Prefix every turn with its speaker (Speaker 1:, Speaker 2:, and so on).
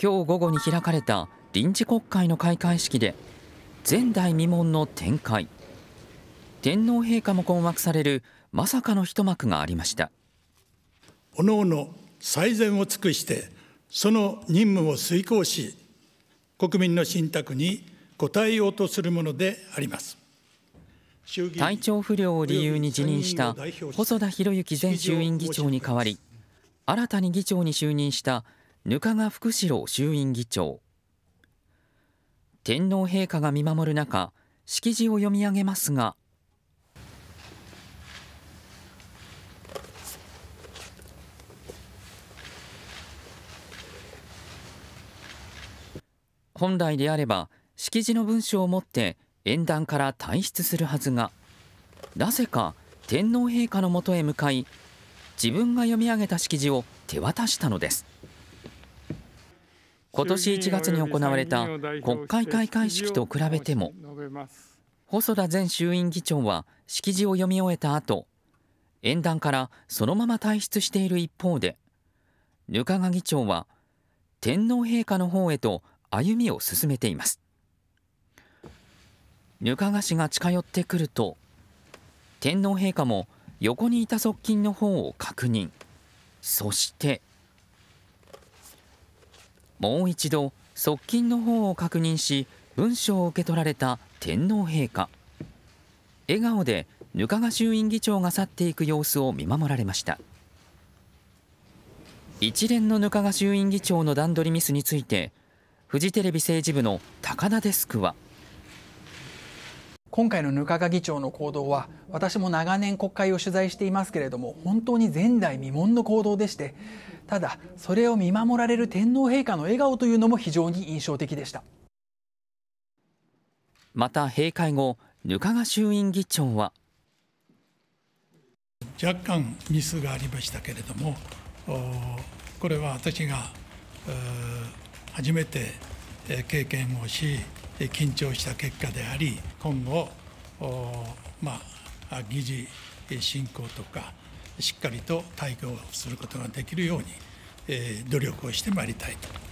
Speaker 1: 今日午後に開かれた臨時国会の開会式で前代未聞の展開。天皇陛下も困惑されるまさかの一幕がありました。
Speaker 2: おのおの最善を尽くしてその任務を遂行し国民の信託に応えようとするものであります。
Speaker 1: 体調不良を理由に辞任した細田博之前衆院議長に代わり新たに議長に就任した額賀福志郎衆院議長。天皇陛下が見守る中式辞を読み上げますが。本来であれば式辞の文書を持って演壇から退出するはずが。なぜか天皇陛下のもとへ向かい自分が読み上げた式辞を手渡したのです。今年1月に行われた国会開会式と比べても細田前衆院議長は式辞を読み終えた後演壇からそのまま退出している一方で額賀議長は天皇陛下の方へと歩みを進めています。額賀氏が近寄ってくると天皇陛下も横にいた側近の方を確認。そしてもう一度側近の方を確認し文書を受け取られた天皇陛下。笑顔で額賀衆院議長が去っていく様子を見守られました。一連の額賀衆院議長の段取りミスについてフジテレビ政治部の高田デスクは
Speaker 3: 今回の額賀議長の行動は私も長年国会を取材していますけれども本当に前代未聞の行動でしてただそれを見守られる天皇陛下の笑顔というのも非常に印象的でした。
Speaker 1: また閉会後額賀衆院議長は
Speaker 2: 若干ミスがありましたけれどもこれは私が初めて経験をし緊張した結果であり今後まあ議事進行とかしっかりと対応することができるように努力をしてまいりたいと。